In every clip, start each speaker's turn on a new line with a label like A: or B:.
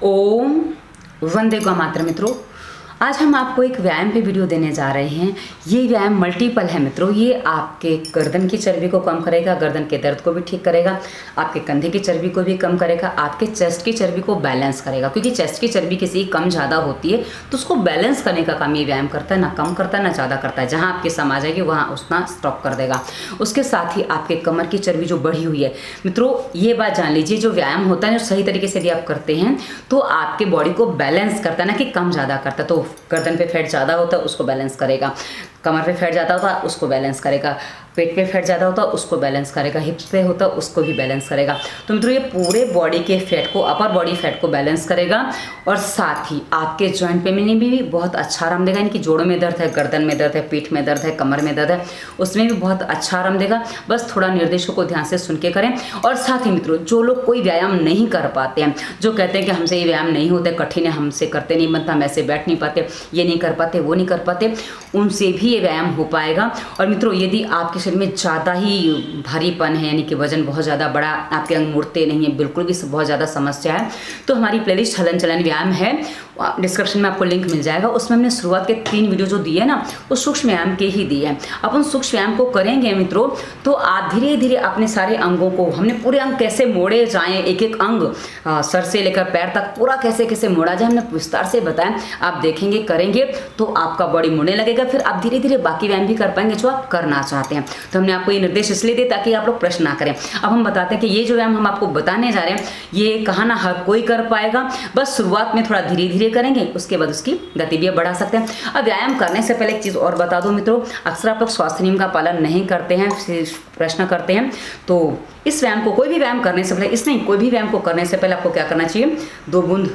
A: ou Vandegamatra Metrô आज हम आपको एक व्यायाम पे वीडियो देने जा रहे हैं। ये व्यायाम मल्टीपल है मित्रों। ये आपके गर्दन की चर्बी को कम करेगा, गर्दन के दर्द को भी ठीक करेगा, आपके कंधे की चर्बी को भी कम करेगा, आपके चेस्ट की चर्बी को बैलेंस करेगा। क्योंकि चेस्ट की चर्बी किसी कम ज़्यादा होती है तो उसको बैलेंस करने का काम ये व्यायाम करता है, ना कम करता है ना ज़्यादा करता है। जहाँ आपकी सम आ वहाँ उतना स्टॉप कर देगा। उसके साथ ही आपके कमर की चर्बी जो बढ़ी हुई है, मित्रों, ये बात जान लीजिए, जो व्यायाम होता है, जो सही तरीके से यदि आप करते हैं तो आपके बॉडी को बैलेंस करता है, ना कि कम ज़्यादा करता है। तो गर्दन पे फैट ज़्यादा होता है उसको बैलेंस करेगा। कमर पे फैट ज़्यादा होता है उसको बैलेंस करेगा। पेट पे फैट ज़्यादा होता है उसको बैलेंस करेगा। हिप्स पे होता है उसको भी बैलेंस करेगा। तो मित्रों, ये पूरे बॉडी के फैट को अपर बॉडी फैट को बैलेंस करेगा। और साथ ही आपके जॉइंट पे में भी बहुत अच्छा आराम देगा। यानी कि जोड़ों में दर्द है, गर्दन में दर्द है, पीठ में दर्द है, कमर में दर्द है, उसमें भी बहुत अच्छा आराम देगा। बस थोड़ा निर्देशों को ध्यान से सुन के करें। और साथ ही मित्रों, जो लोग कोई व्यायाम नहीं कर पाते हैं, जो कहते हैं कि हमसे ये व्यायाम नहीं होते, कठिन है, हमसे करते नहीं बनता हम ऐसे बैठ नहीं पाते, ये नहीं कर पाते, वो नहीं कर पाते, उनसे भी ये व्यायाम हो पाएगा। और मित्रों, यदि आपके शरीर में ज़्यादा ही भारीपन है, यानी कि वज़न बहुत ज़्यादा बड़ा, आपके अंग मुड़ते नहीं है, बिल्कुल भी बहुत ज़्यादा समस्या है। तो हमारी प्लेलिस्ट हलन चलन व्यायाम है डिस्क्रिप्शन में आपको लिंक मिल जाएगा। उसमें हमने शुरुआत के तीन वीडियो जो दिए ना, वो सूक्ष्म व्यायाम के ही दिए हैं। अपन सूक्ष्म व्यायाम को करेंगे मित्रों तो आप धीरे धीरे अपने सारे अंगों को, हमने पूरे अंग कैसे मोड़े जाएँ एक एक अंग सर से लेकर पैर तक, पूरा कैसे कैसे मोड़ा जाए, हमने विस्तार से बताया। आप देखेंगे, करेंगे तो आपका बॉडी मुड़ने लगेगा। फिर आप धीरे धीरे बाकी व्यायाम भी कर पाएँगे, जो आप करना चाहते हैं। तो हमने आपको ये निर्देश इसलिए दिए ताकि आप लोग प्रश्न ना करें। अब हम बताते हैं कि ये जो व्यायाम हम आपको बताने जा रहे हैं, ये कहा ना हर कोई कर पाएगा। बस शुरुआत में थोड़ा धीरे धीरे करेंगे, उसके बाद उसकी गति भी बढ़ा सकते हैं। अब व्यायाम करने से पहले एक चीज़ और बता दो मित्रों, अक्सर आप लोग स्वास्थ्य नियम का पालन नहीं करते हैं प्रश्न करते हैं। तो इस व्यायाम को कोई भी व्यायाम करने से पहले, इस नहीं, कोई भी व्यायाम को करने से पहले आपको क्या करना चाहिए? दो बूंद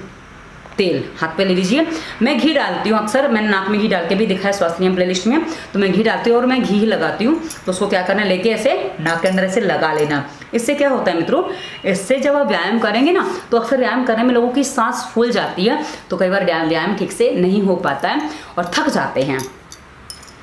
A: तेल हाथ पे ले लीजिए। मैं घी डालती हूँ अक्सर, मैंने नाक में घी डाल के भी देखा है स्वास्थ्य नियम प्लेलिस्ट में। तो मैं घी डालती हूँ और मैं घी ही लगाती हूँ। तो उसको क्या करना लेके ऐसे नाक के अंदर ऐसे लगा लेना। इससे क्या होता है मित्रों, इससे जब आप व्यायाम करेंगे ना तो अक्सर व्यायाम करने में लोगों की सांस फूल जाती है। तो कई बार व्यायाम ठीक से नहीं हो पाता है और थक जाते हैं।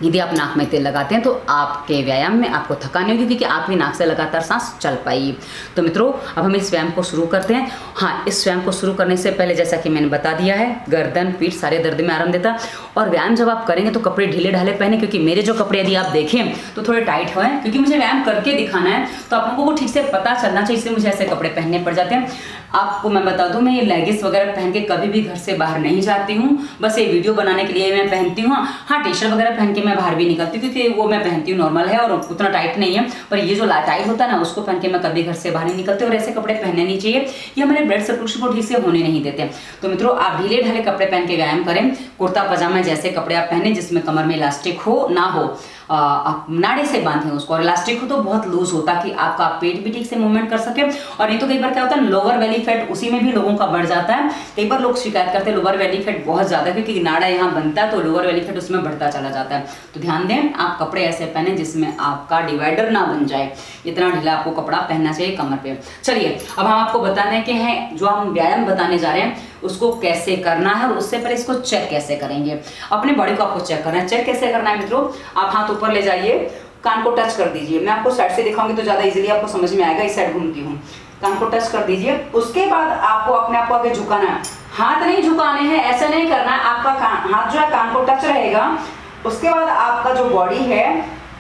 A: यदि आप नाक में तेल लगाते हैं तो आपके व्यायाम में आपको थकान नहीं होगी, क्योंकि आपकी नाक से लगातार सांस चल पाएगी। तो मित्रों, अब हम इस व्यायाम को शुरू करते हैं। हाँ इस व्यायाम को शुरू करने से पहले जैसा कि मैंने बता दिया है, गर्दन, पीठ सारे दर्द में आराम देता। और व्यायाम जब आप करेंगे तो कपड़े ढीले ढाले पहने, क्योंकि मेरे जो कपड़े यदि आप देखें तो थोड़े टाइट हुए क्योंकि मुझे व्यायाम करके दिखाना है तो आप लोगों को ठीक से पता चलना चाहिए, इसलिए मुझे ऐसे कपड़े पहनने पड़ जाते हैं। आपको मैं बता दूँ, मैं ये लेगिस वगैरह पहन के कभी भी घर से बाहर नहीं जाती हूँ। बस ये वीडियो बनाने के लिए मैं पहनती हूँ। हाँ टी शर्ट वगैरह पहन के मैं बाहर भी निकलती हूँ क्योंकि वो मैं पहनती हूँ नॉर्मल है और उतना टाइट नहीं है। पर ये जो टाइट होता है ना, उसको पहन के मैं कभी घर से बाहर नहीं निकलती और ऐसे कपड़े पहनने नहीं चाहिए। ये हमारे ब्लड सर्कुलेशन को ठीक से होने नहीं देते। तो मित्रों, आप ढीले ढाले कपड़े पहन के व्यायाम करें। कुर्ता पजामा जैसे कपड़े आप पहने जिसमें कमर में इलास्टिक हो, ना हो। आप नाड़े से बांधें उसको और इलास्टिक हो तो बहुत लूज हो ताकि आपका पेट भी ठीक से मूवमेंट कर सके। और नहीं तो कई बार क्या होता है लोअर वैली फैट उसी में भी लोगों का बढ़ जाता है। कई बार लोग शिकायत करते हैं लोअर वैली फैट बहुत ज़्यादा क्योंकि नाड़ा यहाँ बनता है तो लोअर वैली फैट उसमें बढ़ता चला जाता है। तो ध्यान दें, आप कपड़े ऐसे पहने जिसमें आपका डिवाइडर ना बन जाए। इतना ढीला आपको कपड़ा पहनना चाहिए कमर पे। चलिए, अब हम आपको बताने के हैं, जो हम व्यायाम बताने जा रहे हैं उसको कैसे करना है और उससे पहले इसको चेक कैसे करेंगे? अपने बॉडी को आपको चेक करना है। चेक कैसे करना है मित्रों? आप हाथ ऊपर ले जाइए। कान को टच कर दीजिए। मैं आपको साइड से दिखाऊँगी तो ज़्यादा इजीली आपको समझ में आएगा। इस साइड घूमती हूँ। कान को टच कर दीजिए। उसके बाद आपको अपने आप को आगे झुकाना है। हाथ नहीं झुकाने हैं, ऐसा नहीं करना है। आपका हाथ जो है कान को टच रहेगा। उसके बाद आपका जो बॉडी है,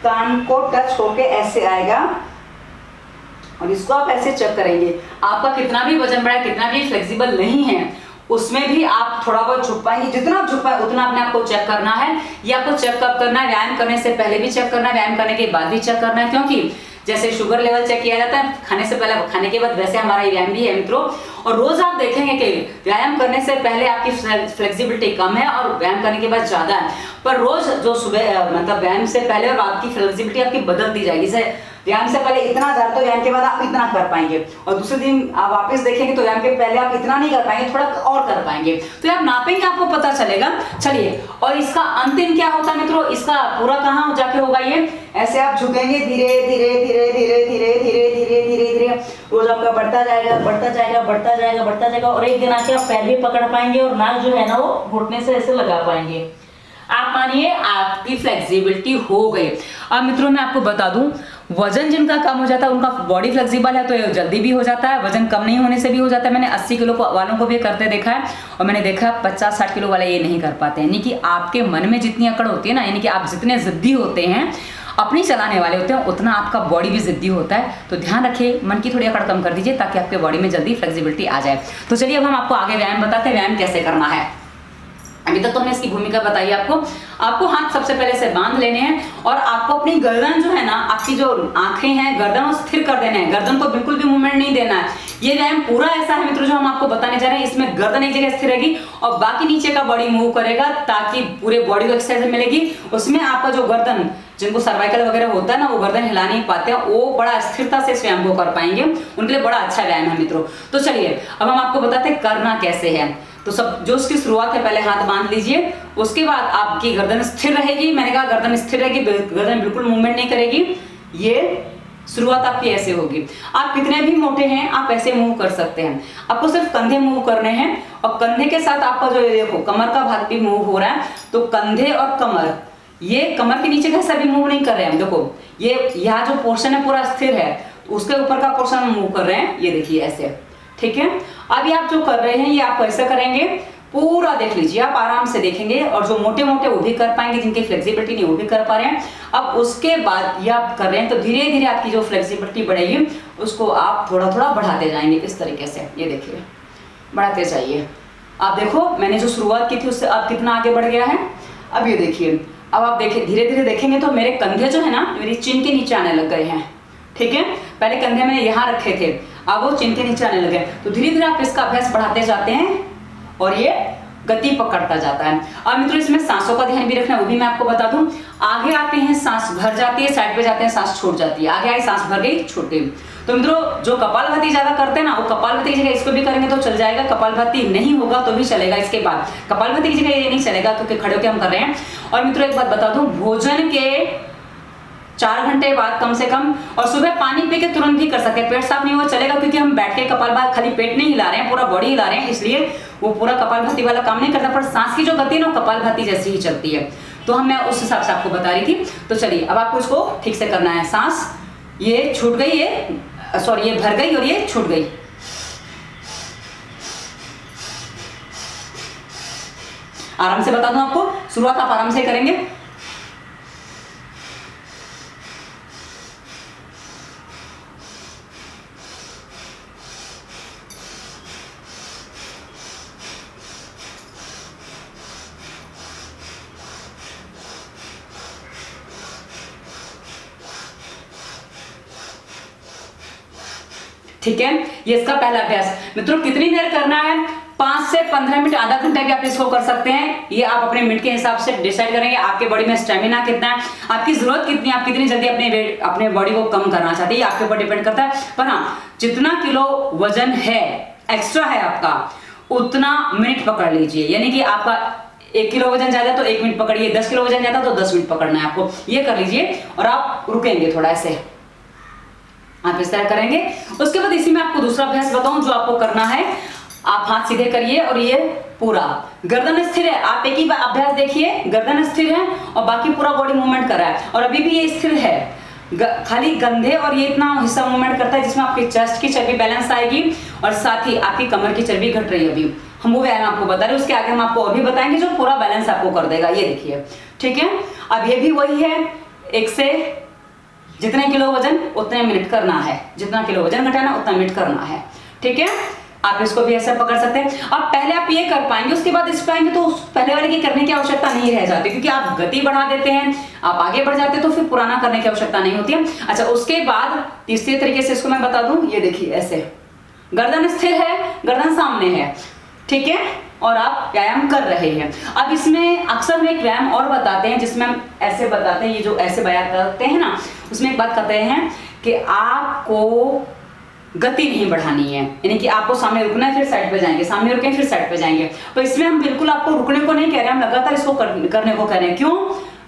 A: कान को टच होके ऐसे आएगा। और इसको आप ऐसे चेक करेंगे। आपका कितना भी वज़न बढ़ा कितना भी फ्लेक्सिबल नहीं है उसमें भी आप थोड़ा बहुत झुक पाएँगे जितना आप झुक पाए उतना अपने आपको चेक करना है, ये आपको चेक कब करना है, व्यायाम करने से पहले भी चेक करना है, व्यायाम करने के बाद भी चेक करना है, क्योंकि जैसे शुगर लेवल चेक किया जाता है, खाने से पहले, खाने के बाद वैसे हमारा व्यायाम भी है मित्रों। और रोज आप देखेंगे कि व्यायाम करने से पहले आपकी फ्लेक्सिबिलिटी कम है और व्यायाम करने के बाद ज़्यादा है। पर रोज जो सुबह मतलब व्यायाम से पहले और आपकी फ्लेक्सिबिलिटी आपकी बदलती जाएगी। जैसे व्यायाम से पहले इतना ज़्यादा तो व्यायाम के बाद आप इतना कर पाएँगे। और दूसरे दिन आप वापस देखेंगे तो व्यायाम के पहले आप इतना नहीं कर पाएँगे, थोड़ा और कर पाएँगे। तो आप नापेंगे आपको पता चलेगा। चलिए, और इसका अंतिम क्या होता है मित्रों? इसका पूरा कहाँ जाके होगा ये? ऐसे आप झुकेंगे धीरे धीरे धीरे धीरे धीरे धीरे धीरे धीरे धीरे। रोज आपका बढ़ता जाएगा बढ़ता जाएगा बढ़ता जाएगा बढ़ता जाएगा, और एक दिन आके आप पैर भी पकड़ पाएँगे और नाक जो है ना वो घुटने से ऐसे लगा पाएँगे। आप मानिए आपकी फ्लेक्सिबिलिटी हो गई। अब मित्रों, मैं आपको बता दूँ वज़न जिनका कम हो जाता है, उनका बॉडी फ्लेक्सिबल है तो ये जल्दी भी हो जाता है, वज़न कम नहीं होने से भी हो जाता है। मैंने 80 किलो वालों को भी करते देखा है, और मैंने देखा पचास साठ किलो वाले ये नहीं कर पाते। यानी कि आपके मन में जितनी अकड़ होती है ना, यानी कि आप जितने जिद्दी होते हैं, अपनी चलाने वाले होते हैं, उतना आपका बॉडी भी जिद्दी होता है। तो ध्यान रखिए, मन की थोड़ी अकड़ कम कर दीजिए, ताकि आपके बॉडी में जल्दी फ्लेक्सिबिलिटी आ जाए। तो चलिए, अब हम आपको आगे व्यायाम बताते हैं, व्यायाम कैसे करना है। अभी तक तो हमने इसकी भूमिका बताई आपको। आपको हाथ सबसे पहले से बाँध लेने हैं और आपको अपनी गर्दन जो है ना, आपकी जो आँखें हैं, गर्दन स्थिर कर देना है। गर्दन को बिल्कुल भी मूवमेंट नहीं देना है। ये व्यायाम पूरा ऐसा है मित्रों जो हम आपको बताने जा रहे हैं, इसमें गर्दन एक जगह स्थिर रहेगी और बाकी नीचे का बॉडी मूव करेगा ताकि पूरे बॉडी को एक्सरसाइज मिलेगी। उसमें आपका जो गर्दन, जिनको सर्वाइकल वगैरह होता है ना, वो गर्दन हिला नहीं पाते हैं। वो बड़ा स्थिरता से इस व्यायाम को कर पाएँगे। उनके लिए बड़ा अच्छा व्यायाम है मित्रों। तो चलिए, अब हम आपको बताते हैं करना कैसे है। तो सब, जो उसकी शुरुआत है, पहले हाथ बाँध लीजिए, उसके बाद आपकी गर्दन स्थिर रहेगी। मैंने कहा, गर्दन स्थिर रहेगी गर्दन बिल्कुल मूवमेंट नहीं करेगी। ये शुरुआत आपकी ऐसे होगी। आप कितने भी मोटे हैं, आप ऐसे मूव कर सकते हैं। आपको सिर्फ़ कंधे मूव करने हैं, और कंधे के साथ आपका जो देखो, कमर का भाग भी मूव हो रहा है। तो कंधे और कमर, ये कमर के नीचे का हिस्सा भी मूव नहीं कर रहे हैं। देखो, ये, यहाँ जो पोर्शन है, पूरा स्थिर है। उसके ऊपर का पोर्शन मूव कर रहे हैं। ये देखिए, ऐसे। ठीक है? अभी आप जो कर रहे हैं, ये आप कैसे करेंगे, पूरा देख लीजिए, आप आराम से देखेंगे और जो मोटे मोटे वो भी कर पाएँगे, जिनकी फ्लेक्सिबिलिटी नहीं, वो भी कर पा रहे हैं। अब उसके बाद ये आप कर रहे हैं तो धीरे धीरे आपकी जो फ्लेक्सिबिलिटी बढ़ेगी, उसको आप थोड़ा थोड़ा बढ़ाते जाएँगे, इस तरीके से। ये देखिए, बढ़ाते जाइए। आप देखो, मैंने जो शुरुआत की थी, उससे अब कितना आगे बढ़ गया है? अब ये देखिए, अब आप देखिए धीरे धीरे देखेंगे तो मेरे कंधे जो है ना, मेरी चिन के नीचे आने लग गए हैं। ठीक है? पहले कंधे मैंने यहाँ रखे थे अब वो चिन के नीचे आने लगे तो धीरे धीरे आप इसका अभ्यास बढ़ाते जाते हैं और ये गति पकड़ता जाता है। और मित्रों, इसमें सांसों का ध्यान भी रखना वो भी मैं आपको बता दूँ। आगे आते हैं, सांस भर जाती है, साइड पे जाते हैं, सांस छूट जाती है। आगे आई सांस भर गई, छूट। गई तो मित्रों, जो कपाल भाती ज़्यादा करते हैं ना, वो कपाल भाती की जगह इसको भी करेंगे तो चल जाएगा। कपाल भाती नहीं होगा तो भी चलेगा इसके बाद। कपाल भाती की जगह ये नहीं चलेगा, क्योंकि खड़े होकर हम कर रहे हैं। और मित्रों, एक बात बता दूँ, भोजन के चार घंटे बाद कम से कम, और सुबह पानी पी के तुरंत भी कर सकते हैं। पेट साफ़ नहीं हुआ, चलेगा, क्योंकि हम बैठ के कपाल भात खाली पेट नहीं हिला रहे हैं, पूरा बॉडी हिला रहे हैं, इसलिए वो पूरा कपाल भाती वाला काम नहीं करता, पर सांस की जो गति है ना कपाल भाती जैसी ही चलती है। तो हम मैं उस हिसाब से आपको बता रही थी। तो चलिए, अब आपको इसको ठीक से करना है। सांस, ये छूट गई, ये, सॉरी, ये भर गई और ये छूट गई। आराम से बता दूँ आपको, शुरुआत आप आराम से करेंगे। ठीक है? ये इसका पहला अभ्यास। मित्रों, कितनी देर करना है? पाँच से पंद्रह मिनट, आधा घंटा भी आप इसको कर सकते हैं। ये आप अपने मिनट के हिसाब से डिसाइड करेंगे, आपके बॉडी में स्टेमिना कितना है, आपकी ज़रूरत कितनी आप कितनी जल्दी अपने वेट अपने बॉडी को कम करना चाहते हैं, ये आपके ऊपर डिपेंड करता है। पर हाँ जितना किलो वज़न है, एक्स्ट्रा है आपका, उतना मिनट पकड़ लीजिए। यानी कि आपका एक किलो वज़न ज़्यादा तो एक मिनट पकड़िए, दस किलो वज़न ज़्यादा तो दस मिनट पकड़ना है आपको। ये कर लीजिए और आप रुकेंगे थोड़ा ऐसे। आप इस तरह करेंगे। उसके बाद इसी में आपको दूसरा अभ्यास बताऊँ जो आपको करना है। आप हाथ सीधे करिए और ये पूरा। गर्दन स्थिर है, आप एक ही अभ्यास देखिए, गर्दन स्थिर है और बाकी पूरा बॉडी मूवमेंट कर रहा है। और अभी भी ये स्थिर है। खाली गंधे और ये इतना हिस्सा मूवमेंट करता है जिसमें आपकी चेस्ट की चर्बी बैलेंस आएगी और साथ ही आपकी कमर की चर्बी घट रही है अभी। हम वो व्यायाम आपको बता रहे हैं, उसके आगे हम आपको अभी बताएँगे जो पूरा बैलेंस आपको कर देगा। ये देखिए, ठीक है? अब ये भी वही है, एक से जितने किलो वज़न, उतने मिनट करना है। जितना किलो वज़न घटाना, उतना मिनट करना है। ठीक है? आप इसको भी ऐसे पकड़ सकते हैं। अब पहले आप ये कर पाएँगे, उसके बाद इस पाएँगे तो पहले वाले की करने की आवश्यकता नहीं रह जाती, क्योंकि आप गति बढ़ा देते हैं, आप आगे बढ़ जाते हैं तो फिर पुराना करने की आवश्यकता नहीं होती है। अच्छा उसके बाद तीसरे तरीके से इसको मैं बता दूँ, ये देखिए ऐसे। गर्दन स्थिर है, गर्दन सामने है। ठीक है? और आप व्यायाम कर रहे हैं। अब इसमें अक्सर में एक व्यायाम और बताते हैं जिसमें हम ऐसे बताते हैं ये जो ऐसे बयान करते हैं ना उसमें एक बात कहते हैं कि आपको गति नहीं बढ़ानी है। यानी कि आपको सामने रुकना है फिर साइड पे जाएँगे सामने रुके फिर साइड पे जाएँगे। तो इसमें हम बिल्कुल आपको रुकने को नहीं कह रहे हम लगातार इसको कर, करने को कह रहे हैं। क्यों?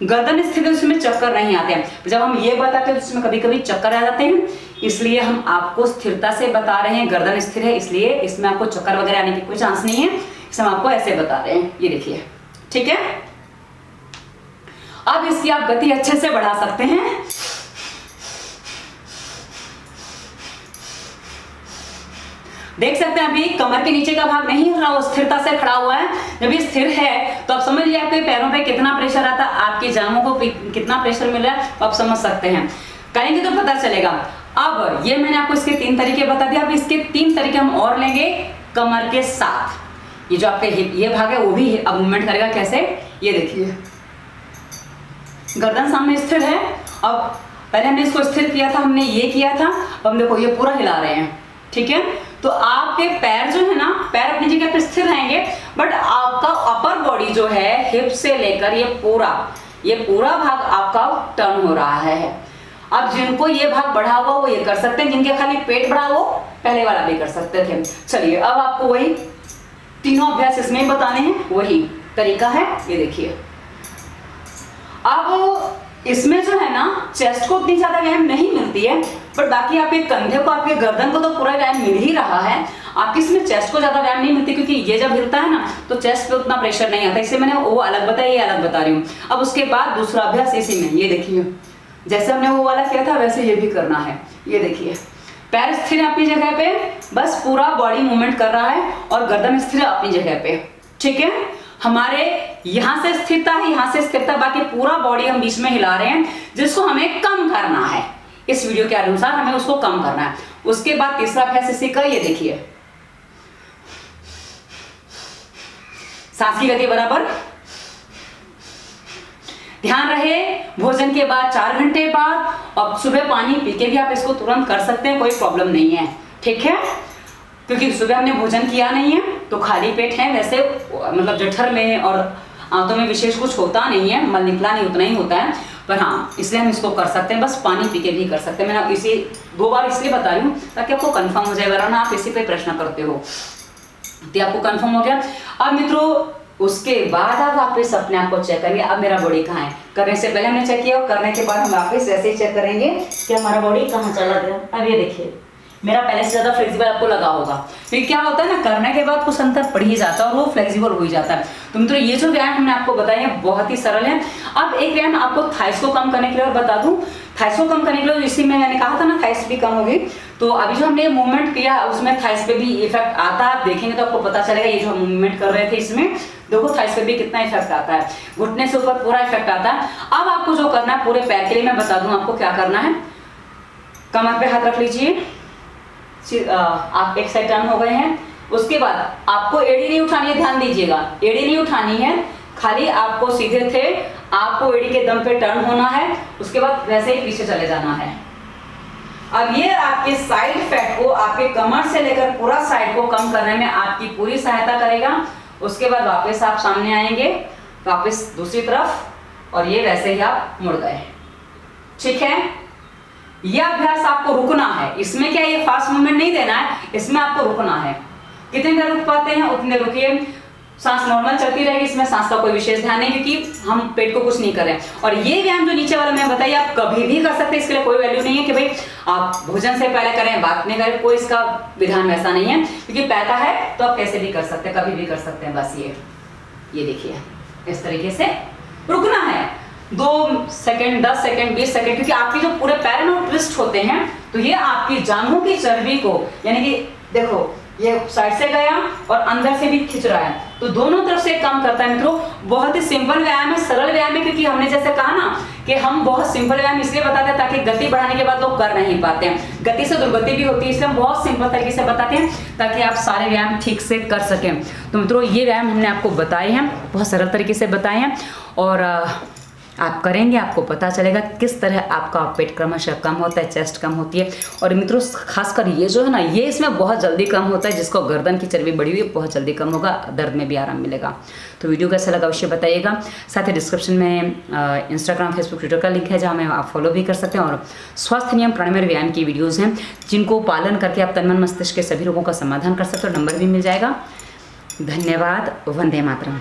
A: गर्दन स्थित उसमें चक्कर नहीं आते हैं। जब हम ये बताते हैं तो उसमें कभी कभी चक्कर आ जाते हैं। इसलिए हम आपको स्थिरता से बता रहे हैं गर्दन स्थिर है इसलिए इसमें आपको चक्कर वगैरह आने की कोई चांस नहीं है। हम आपको ऐसे बता रहे हैं। ये देखिए। ठीक है? अब इसकी आप गति अच्छे से बढ़ा सकते हैं। देख सकते हैं अभी कमर के नीचे का भाग नहीं हिल रहा, वो स्थिरता से खड़ा हुआ है। जब ये स्थिर है तो आप समझ लीजिए आपके पैरों पे कितना प्रेशर आता है, आपके जांघों को कितना प्रेशर मिल रहा है तो आप समझ सकते हैं। करेंगे तो पता चलेगा। अब ये मैंने आपको इसके तीन तरीके बता दिए। अब इसके तीन तरीके हम और लेंगे कमर के साथ। ये जो आपके हिप ये भाग है, वो भी अब मूवमेंट करेगा, कैसे? ये देखिए। गर्दन सामने स्थिर है। अब पहले हमने इसको स्थिर किया था, हमने ये किया था, अब हम देखो, ये पूरा हिला रहे हैं, ठीक है? तो आपके पैर जो है ना, पैर अपनी जगह पर स्थिर रहेंगे बट आपका अपर बॉडी जो है हिप से लेकर ये पूरा ये पूरा भाग आपका टर्न हो रहा है। अब जिनको ये भाग बढ़ा हुआ, वो ये कर सकते हैं, जिनके खाली पेट बढ़ा हो पहले वाला भी कर सकते थे। चलिए, अब आपको वही तीनों अभ्यास इसमें बताने हैं, वही तरीका है, ये देखिए। अब इसमें जो है ना चेस्ट को उतनी ज़्यादा व्यायाम नहीं मिलती है बट बाकी आपके कंधे को, आपके गर्दन को तो पूरा व्यायाम मिल ही रहा है। आपकी इसमें चेस्ट को ज़्यादा व्यायाम नहीं मिलती, क्योंकि ये जब हिलता है ना तो चेस्ट पे उतना प्रेशर नहीं आता। इसे मैंने वो अलग बताया, ये अलग बता रही हूँ। अब उसके बाद दूसरा अभ्यास इसी में, ये देखिए। जैसे हमने वो वाला किया था, वैसे ये भी करना है। ये देखिए। पैर स्थिर अपनी जगह पे, बस पूरा बॉडी मूवमेंट कर रहा है और गर्दन स्थिर अपनी जगह पे। ठीक है? हमारे यहाँ से स्थिरता है, यहाँ से स्थिरता, बाकी पूरा बॉडी हम बीच में हिला रहे हैं, जिसको हमें कम करना है। इस वीडियो के अनुसार हमें उसको कम करना है। उसके बाद तीसरा अभ्यास इसी का, ये देखिए। सांस की गति बराबर ध्यान रहे, भोजन के बाद चार घंटे बाद और सुबह पानी पी के भी आप इसको तुरंत कर सकते हैं, कोई प्रॉब्लम नहीं है। ठीक है? क्योंकि सुबह हमने भोजन किया नहीं है तो खाली पेट है, वैसे मतलब जठर में और आंतों में विशेष कुछ होता नहीं है, मल निकला नहीं, उतना ही होता है, पर हाँ इसलिए हम इसको कर सकते हैं, बस पानी पी के भी कर सकते हैं। मैंने इसी, दो बार इसलिए बता रही हूँ, ताकि आपको कंफर्म हो जाए, वरना आप इसी पे प्रश्न करते हो। तो आपको कंफर्म हो गया। अब मित्रों उसके बाद आप वापस अपने आप को चेक करेंगे, अब मेरा बॉडी कहाँ है? करने से पहले हमने चेक किया और करने के बाद हम वापस ऐसे ही चेक करेंगे कि हमारा बॉडी कहाँ चला गया। अब ये देखिए। मेरा पहले से ज़्यादा फ्लेक्सिबल आपको लगा होगा। फिर क्या होता है ना, करने के बाद कुछ अंतर पड़ ही जाता है और वो फ्लेक्सिबल हो ही जाता है। तो मित्रों, ये जो व्यायाम हमने आपको बताया है बहुत ही सरल है। अब एक व्यायाम आपको थाइस को कम करने के लिए और बता दूँ। थाइस को कम करने के लिए, इसी में मैंने कहा था ना थाइस भी कम होगी। तो अभी जो हमने मूवमेंट किया, उसमें थाइस पे भी इफ़ेक्ट आता है। आप देखेंगे तो आपको पता चलेगा, ये जो हम मूवमेंट कर रहे थे इसमें, देखो थाइस पे भी कितना इफ़ेक्ट आता है। घुटने से ऊपर पूरा इफ़ेक्ट आता है। अब आपको जो करना है, पूरे पैर के लिए मैं बता दूँ आपको क्या करना है। कमर पे हाथ रख लीजिए। आप एक साइड टर्न हो गए हैं। उसके बाद आपको एड़ी नहीं उठानी है, ध्यान दीजिएगा। एड़ी नहीं उठानी है, खाली आपको सीधे थे, आपको एड़ी के दम पे टर्न होना है, उसके बाद वैसे ही पीछे चले जाना है। अब ये आपके साइड फैट को, आपके कमर से लेकर पूरा साइड को कम करने में आपकी पूरी सहायता करेगा। उसके बाद वापस आप सामने आएँगे, वापस दूसरी तरफ़, और ये वैसे ही आप मुड़ गए। ठीक है? यह अभ्यास आपको रुकना है। इसमें क्या ये फास्ट मूवमेंट नहीं देना है? इसमें आपको रुकना है। कितने देर रुक पाते हैं? उतने रुकिए। सांस नॉर्मल चलती रहेगी। इसमें सांस का कोई विशेष ध्यान नहीं क्योंकि हम पेट को कुछ नहीं कर। रहे हैं और ये व्यायाम जो नीचे वाला मैं बताइए, आप कभी भी कर सकते हैं। इसके लिए कोई वैल्यू नहीं है कि भाई आप भोजन से पहले करें बात नहीं करें। कोई इसका विधान वैसा नहीं है। क्योंकि पैदा है तो आप कैसे भी कर सकते हैं, कभी भी कर सकते हैं। बस ये ये देखिए। इस तरीके से रुकना है। दो सेकंड दस सेकंड बीस सेकंड क्योंकि आपके जो पूरे पैर में ट्विस्ट होते हैं तो ये आपकी जांघों की चर्बी को, यानी कि देखो, ये साइड से गया और अंदर से भी खिंच रहा है। तो दोनों तरफ़ से काम करता है मित्रों, बहुत ही सिंपल व्यायाम है, सरल व्यायाम है, क्योंकि हमने जैसे कहा ना कि हम बहुत सिंपल व्यायाम इसलिए बताते हैं ताकि गति बढ़ाने के बाद लोग कर नहीं पाते हैं। गति से दुर्गति भी होती है, इसलिए हम बहुत सिंपल तरीके से बताते हैं ताकि आप सारे व्यायाम ठीक से कर सकें। तो मित्रों, ये व्यायाम हमने आपको बताए हैं, बहुत सरल तरीके से बताए हैं और आप करेंगे, आपको पता चलेगा किस तरह आपका पेट क्रमशः कम होता है, चेस्ट कम होती है। और मित्रों, खासकर ये जो है ना, ये इसमें बहुत जल्दी कम होता है, जिसको गर्दन की चर्बी बढ़ी हुई है, बहुत जल्दी कम होगा, दर्द में भी आराम मिलेगा। तो वीडियो कैसा लगा अवश्य बताइएगा। साथ ही डिस्क्रिप्शन में इंस्टाग्राम फेसबुक ट्विटर का लिंक है, जहाँ में आप फॉलो भी कर सकते हैं। और स्वास्थ्य नियम प्राणमय व्यायाम की वीडियोज़ हैं, जिनको पालन करके आप तनमन मस्तिष्क के सभी रोगों का समाधान कर सकते हो नंबर भी मिल जाएगा। धन्यवाद, वंदे मातरम।